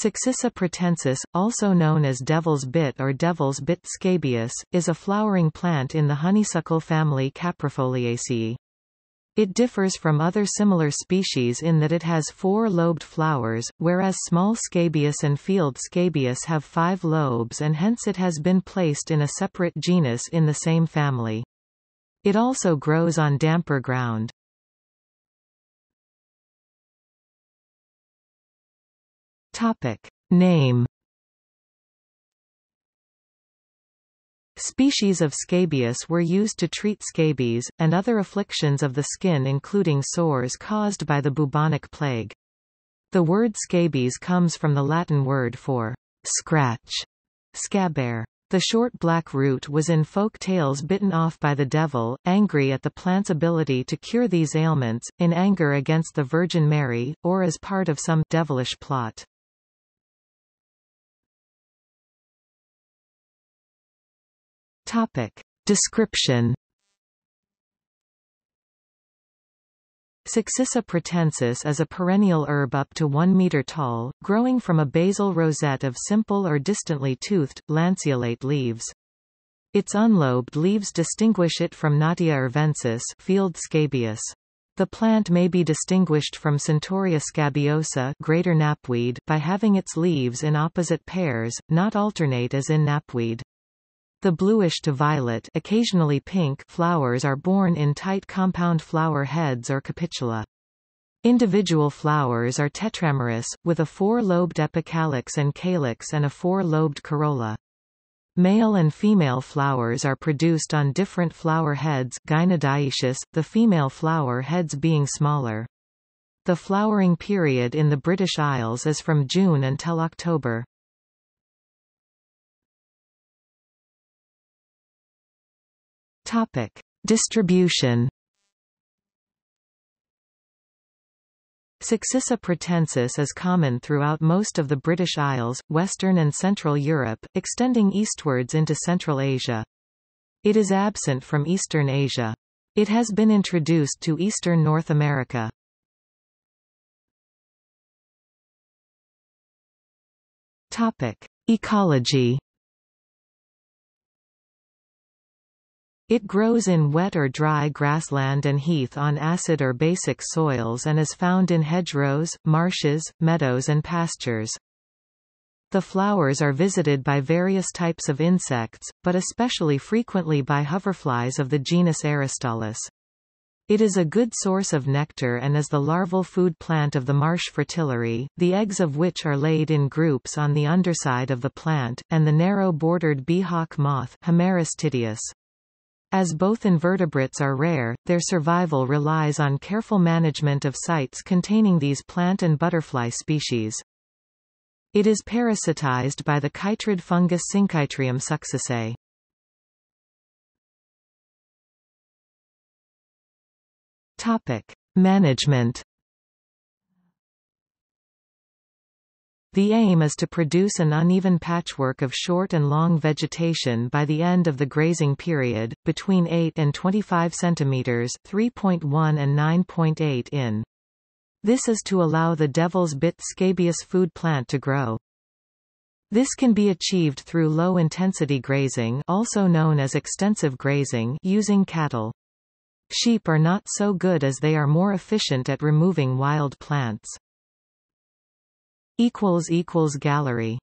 Succisa pratensis, also known as devil's bit or devil's bit scabious, is a flowering plant in the honeysuckle family Caprifoliaceae. It differs from other similar species in that it has four-lobed flowers, whereas small scabious and field scabious have five lobes and hence it has been placed in a separate genus in the same family. It also grows on damper ground. Topic. Name Species of scabious were used to treat scabies, and other afflictions of the skin including sores caused by the bubonic plague. The word scabies comes from the Latin word for scratch, scabere. The short black root was in folk tales bitten off by the devil, angry at the plant's ability to cure these ailments, in anger against the Virgin Mary, or as part of some devilish plot. Topic. Description Succisa pratensis is a perennial herb up to 1 meter tall, growing from a basal rosette of simple or distantly toothed, lanceolate leaves. Its unlobed leaves distinguish it from Knautia arvensis field scabious. The plant may be distinguished from Centaurea scabiosa greater knapweed by having its leaves in opposite pairs, not alternate as in knapweed. The bluish to violet occasionally pink flowers are borne in tight compound flower heads or capitula. Individual flowers are tetramerous, with a four-lobed epicalyx and calyx and a four-lobed corolla. Male and female flowers are produced on different flower heads gynodioecious, the female flower heads being smaller. The flowering period in the British Isles is from June until October. Topic. Distribution Succisa pratensis is common throughout most of the British Isles, Western and Central Europe, extending eastwards into Central Asia. It is absent from Eastern Asia. It has been introduced to eastern North America. Topic. Ecology It grows in wet or dry grassland and heath on acid or basic soils and is found in hedgerows, marshes, meadows and pastures. The flowers are visited by various types of insects, but especially frequently by hoverflies of the genus Eristalis. It is a good source of nectar and is the larval food plant of the marsh fritillary, the eggs of which are laid in groups on the underside of the plant, and the narrow-bordered beehawk moth tityus. As both invertebrates are rare, their survival relies on careful management of sites containing these plant and butterfly species. It is parasitized by the chytrid fungus Synchytrium succisae. Topic: Management The aim is to produce an uneven patchwork of short and long vegetation by the end of the grazing period, between 8 and 25 cm 3.1 and 9.8 in. This is to allow the devil's bit scabious food plant to grow. This can be achieved through low-intensity grazing also known as extensive grazing using cattle. Sheep are not so good as they are more efficient at removing wild plants. Gallery